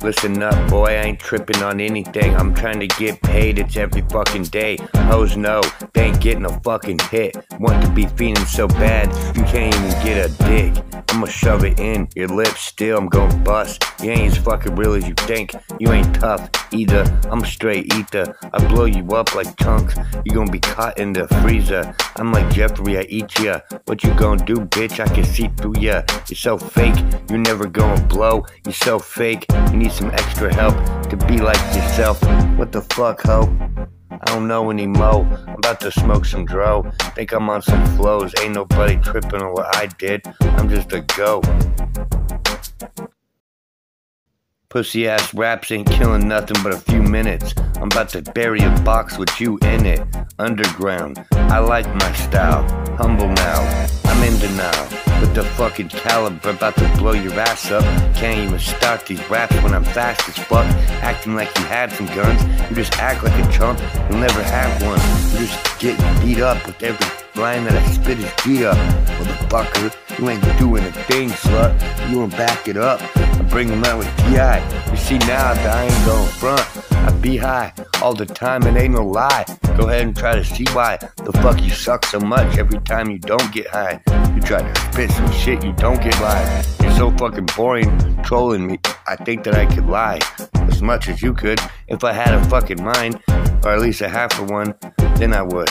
Listen up, boy, I ain't tripping on anything. I'm trying to get paid, it's every fucking day. Hoes know, they ain't getting a fucking hit. Want to be feeling so bad, you can't even get a dick. I'ma shove it in your lips still, I'm gonna bust. You ain't as fucking real as you think, you ain't tough either. I'm straight ether, I blow you up like chunks. You gonna be caught in the freezer. I'm like Jeffrey, I eat ya. What you gonna do, bitch? I can see through ya. You're so fake, you're never gonna blow. You're so fake, you need some extra help to be like yourself. What the fuck, ho? Don't know anymore. I'm about to smoke some dro. Think I'm on some flows. Ain't nobody tripping on what I did. I'm just a go. Pussy ass raps ain't killing nothing but a few minutes. I'm about to bury a box with you in it. Underground. I like my style. Humble now. I'm in denial. With the fucking caliber about to blow your ass up. Can't even start these raps when I'm fast as fuck. Acting like you had some guns. You just act like a chump. You'll never have one. You just get beat up with every line that I spit is beat up. Motherfucker, you ain't doing a thing, slut. You won't back it up. I bring them out with PI. You see now that I ain't going front. I be high all the time, it ain't no lie. Go ahead and try to see why the fuck you suck so much every time you don't get high. You try to spit some shit, you don't get high. You're so fucking boring, trolling me. I think that I could lie as much as you could if I had a fucking mind, or at least a half of one, then I would.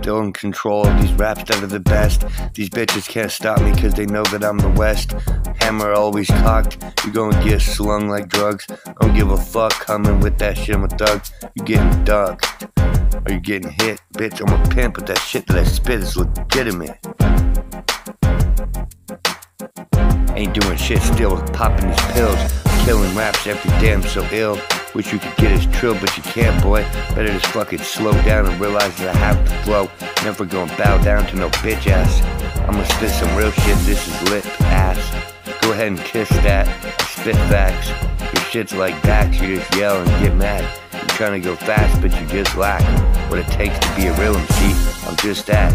Still in control these raps that are the best. These bitches can't stop me cause they know that I'm the West. Hammer always cocked, You're gonna get slung like drugs. I Don't give a fuck coming with that shit, I'm a thug. You getting ducked. Are you getting hit, bitch, I'm a pimp, but that shit that I spit is legitimate. Ain't doing shit still, popping these pills. Killing raps every I'm so ill. Wish you could get as trill, but you can't, boy. Better just fucking slow down and realize that I have to flow. Never gonna bow down to no bitch ass. I'ma spit some real shit, this is lit ass. Go ahead and kiss that. Spit facts. Your shit's like Dax, you just yell and get mad. You're trying to go fast, but you just lack what it takes to be a real MC. I'm just that.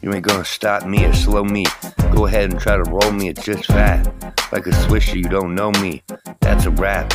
You ain't gonna stop me or slow me. Go ahead and try to roll me, it's just fat. Like a swisher, you don't know me. That's a rap.